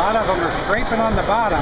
lot of them are scraping on the bottom.